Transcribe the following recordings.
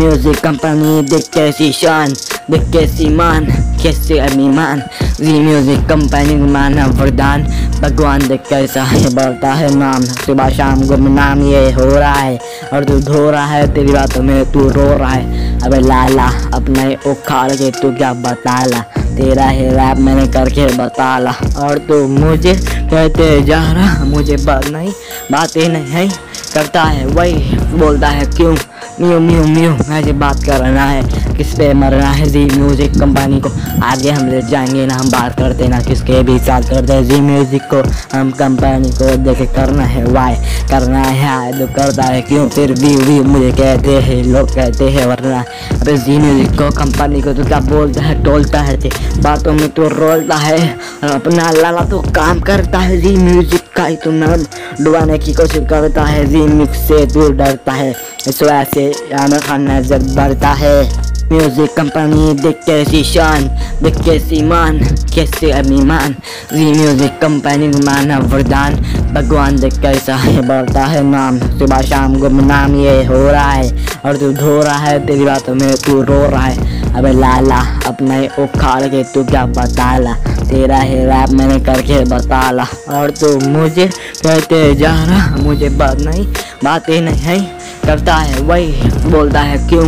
Music company देख कैसी शान देख कैसी मान, कैसे अभिमान? जी म्यूज़िक कंपनी माना वरदान, भगवान देख कैसा है, बढ़ता है नाम। सुबह शाम गुमनाम ये हो रहा है, और तू धो रहा है, तेरी बातों में तू रो रहा है। अबे लाला, अपने उखाड़ के तू क्या बताला? तेरा ही रैप मैंने करके बताला। और तू मुझे कहते जा रहा, मुझे बात नहीं, बातें नहीं है करता है, वही बोलता है, क्यों? म्यू म्यू म्यू मुझे बात करना है, किस पे मरना है जी म्यूज़िक कंपनी को? आगे हम ले जाएँगे, ना हम बात करते, ना किसके भी साथ करते जी म्यूज़िक को हम कंपनी को देखे करना है वाई करना है आए तो करता है, क्यों? फिर भी भी मुझे कहते हैं, लोग कहते हैं, वरना अरे जी म्यूज़िक को कंपनी को तो क्या बोलता है, टोलता है बातों में तो रोलता है अपना लाला तो काम करता है जी म्यूज़िक का ही तो नाम डुबाने की कोशिश करता है जी मिक्स से दूर डरता है। इस वजह से आमिर खान नज़र बढ़ता है। म्यूज़िक कंपनी देख के शान, देख के सीमान कैसे अभिमान? जी म्यूज़िक कंपनी माना वरदान भगवान देख कैसा है, बढ़ता है नाम। सुबह शाम गुमनाम ये हो रहा है। और तू धो रहा है, तेरी बातों में तू रो रहा है। अबे लाला, अपने उखाड़ के तू क्या बताला? तेरा ही रैप मैंने करके बताला। और तू मुझे कहते जा रहा मुझे बात नहीं, बातें नहीं है करता है, वही बोलता है, क्यों?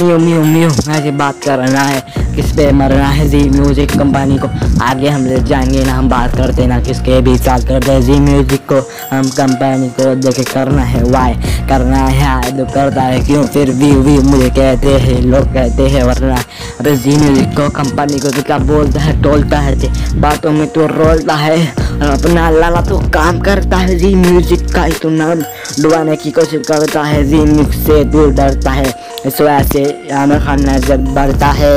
म्यू म्यू म्यू, मुझे बात करना है किस पे मरना है जी म्यूज़िक कंपनी को। आगे हम ले जाएँगे ना, हम बात करते ना, किसके भी साथ करते। जी म्यूज़िक को हम कंपनी को देखे करना है वाई करना है आए तो करता है, क्यों? फिर भी वी मुझे कहते हैं, लोग कहते हैं, वरना अरे जी म्यूज़िक को कंपनी को तो क्या बोलता है टोलता है ते बातों में तो रोलता है। अपना लाला तो काम करता है। जी म्यूज़िक का ही तो नाम डुबाने की कोशिश करता है। जी मिक्स से दूर डरता है। इस वजह से आमिर खान नज़र बढ़ता है।